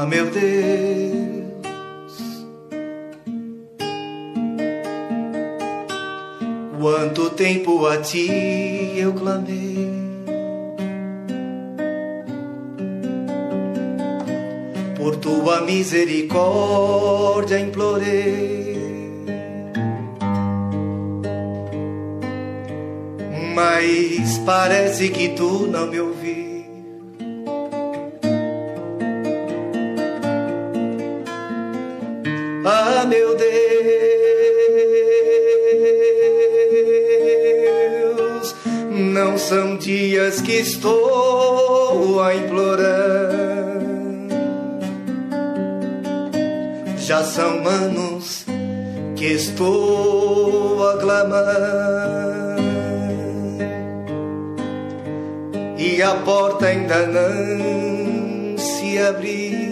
Ah, meu Deus. Quanto tempo a ti eu clamei. Por tua misericórdia implorei. Mas parece que tu não me ouvi. Meu Deus, não são dias que estou a implorar. Já são anos que estou a clamar. E a porta ainda não se abriu.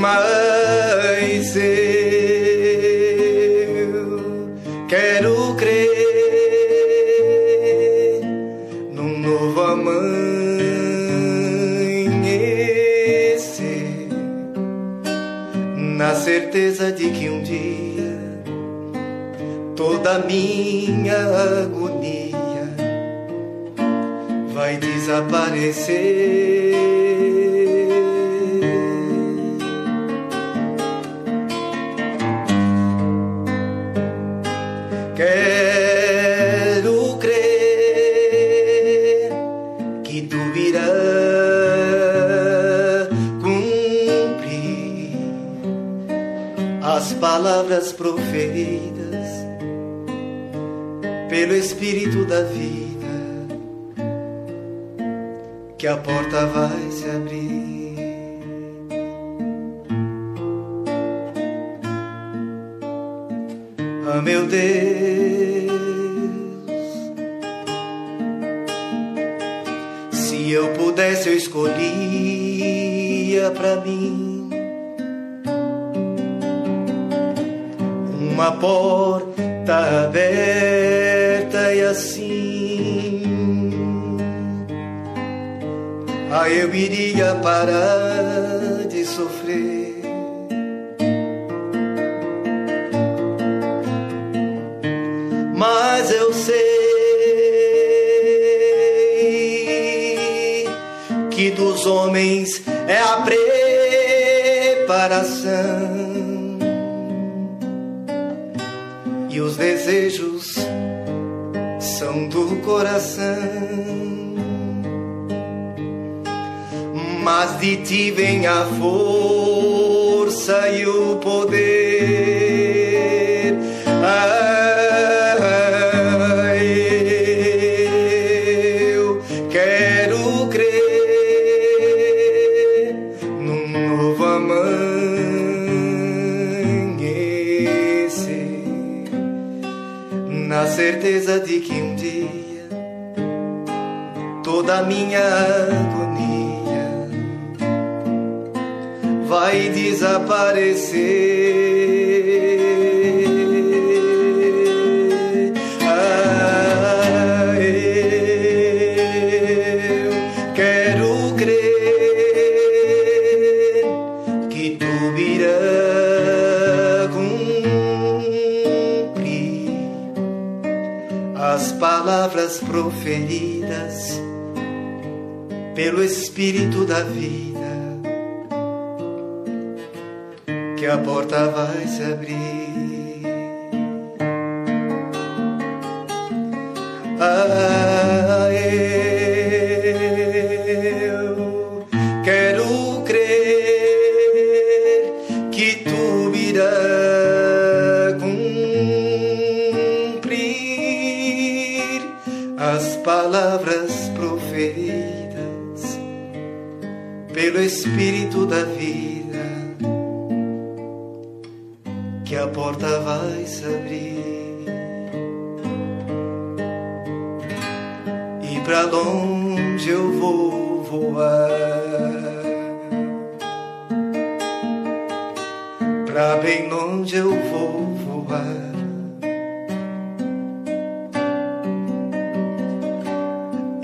Mas eu quero crer num novo amanhecer, na certeza de que um dia toda minha agonia vai desaparecer. Proferidas pelo Espírito da vida, que a porta vai se abrir. Ah, meu Deus, se eu pudesse, eu escolhia pra mim uma porta aberta e assim. Ah, eu iria parar de sofrer. mas eu sei que dos homens é a preparação os desejos são do coração. Mas de ti vem a força e o poder. Certeza de que um dia toda a minha agonia vai desaparecer. As palavras proferidas pelo Espírito da vida. que a porta vai se abrir. Ah, eu quero crer que tu virás palavras proferidas pelo Espírito da vida que a porta vai se abrir. E pra longe eu vou voar. Pra bem longe eu vou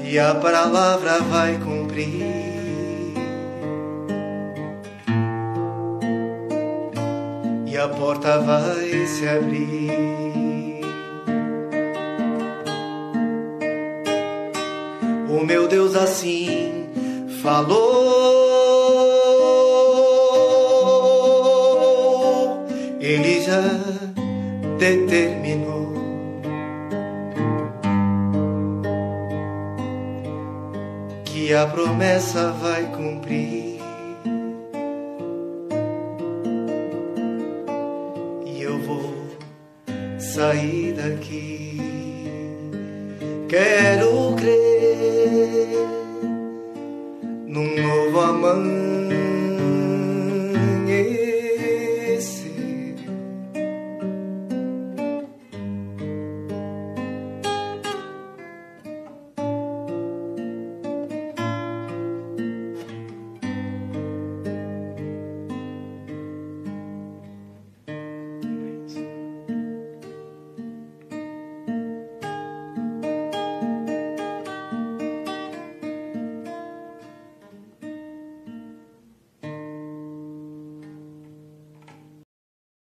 e a palavra vai cumprir. E a porta vai se abrir. O meu Deus assim falou. Ele já determinou. E a promessa vai cumprir. E eu vou sair daqui. Quero crer num novo amanhã.